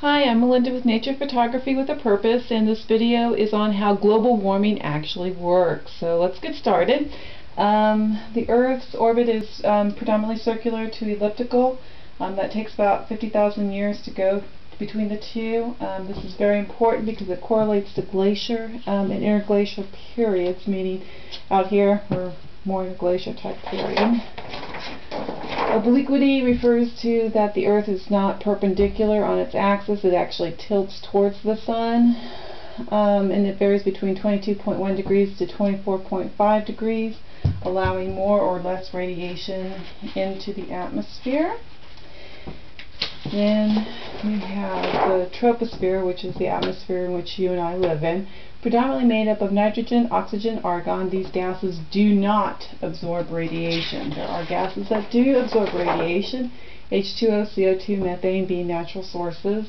Hi, I'm Melinda with Nature Photography with a Purpose and this video is on how global warming actually works. So let's get started. Um, the Earth's orbit is um, predominantly circular to elliptical. Um, that takes about 50,000 years to go between the two. Um, this is very important because it correlates to glacier um, and interglacial periods, meaning out here we're more in a glacier type period. Obliquity refers to that the Earth is not perpendicular on its axis, it actually tilts towards the Sun. Um, and it varies between 22.1 degrees to 24.5 degrees, allowing more or less radiation into the atmosphere. Then we the troposphere, which is the atmosphere in which you and I live in, predominantly made up of nitrogen, oxygen, argon. These gases do not absorb radiation. There are gases that do absorb radiation, H2O, CO2, methane being natural sources.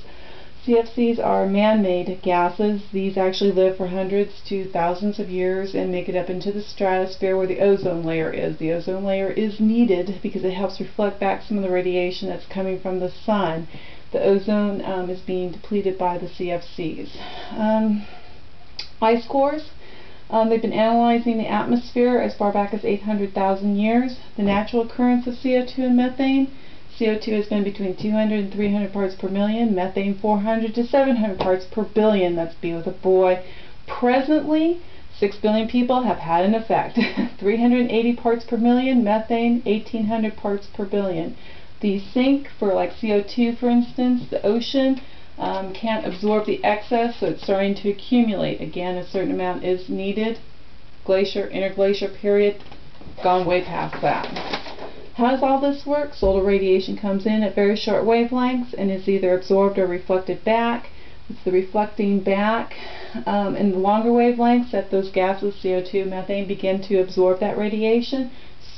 CFCs are man-made gases. These actually live for hundreds to thousands of years and make it up into the stratosphere where the ozone layer is. The ozone layer is needed because it helps reflect back some of the radiation that's coming from the sun. The ozone um, is being depleted by the CFCs. Um, ice cores. Um, they've been analyzing the atmosphere as far back as 800,000 years. The natural occurrence of CO2 and methane CO2 has been between 200 and 300 parts per million, methane 400 to 700 parts per billion. That's B with a boy. Presently, 6 billion people have had an effect. 380 parts per million, methane 1800 parts per billion. The sink for like CO2 for instance, the ocean um, can't absorb the excess so it's starting to accumulate. Again, a certain amount is needed. Glacier, interglacier period, gone way past that. How does all this work? Solar radiation comes in at very short wavelengths and is either absorbed or reflected back. It's the reflecting back um, in the longer wavelengths that those gases, CO2, methane, begin to absorb that radiation,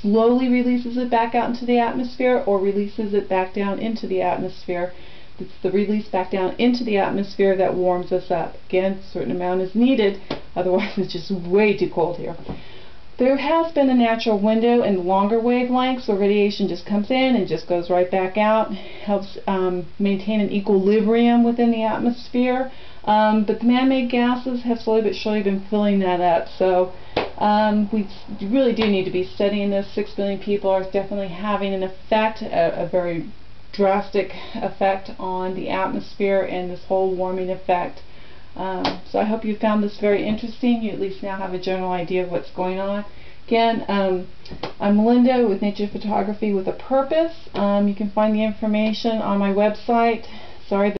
slowly releases it back out into the atmosphere or releases it back down into the atmosphere. It's the release back down into the atmosphere that warms us up. Again, a certain amount is needed, otherwise it's just way too cold here. There has been a natural window in longer wavelengths where radiation just comes in and just goes right back out. Helps um, maintain an equilibrium within the atmosphere. Um, but the man-made gases have slowly but surely been filling that up. So um, we really do need to be studying this. Six billion people are definitely having an effect, a, a very drastic effect on the atmosphere and this whole warming effect. Um, so I hope you found this very interesting. You at least now have a general idea of what's going on. Again, um, I'm Linda with Nature Photography with a Purpose. Um, you can find the information on my website. Sorry.